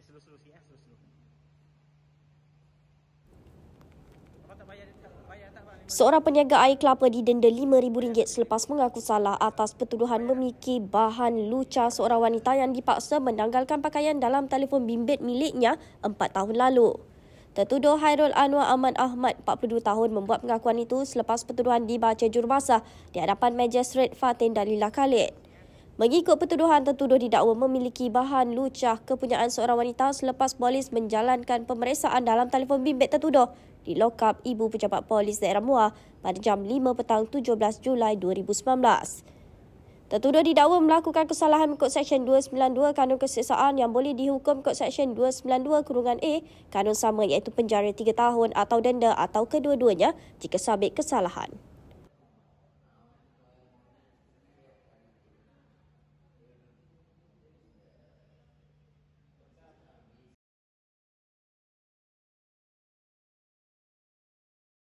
Sikit ya, bayar tak bayar tak bang? Seorang peniaga air kelapa didenda RM5,000 selepas mengaku salah atas pertuduhan memiliki bahan lucah seorang wanita yang dipaksa menanggalkan pakaian dalam telefon bimbit miliknya 4 tahun lalu. Tertuduh Hairul Anwar Ahmad Ahmad, 42 tahun, membuat pengakuan itu selepas pertuduhan dibaca jurubasah di hadapan Magistrate Fatin Dalila Khalid. Mengikut pertuduhan, tertuduh didakwa memiliki bahan lucah kepunyaan seorang wanita selepas polis menjalankan pemeriksaan dalam telefon bimbit tertuduh di lokap Ibu Pejabat Polis Daerah Muar pada jam 5 petang 17 Julai 2019. Tertuduh didakwa melakukan kesalahan mengikut Seksyen 292 Kanun Keseksaan yang boleh dihukum mengikut Seksyen 292 Kurungan A Kanun sama iaitu penjara 3 tahun atau denda atau kedua-duanya jika sabit kesalahan.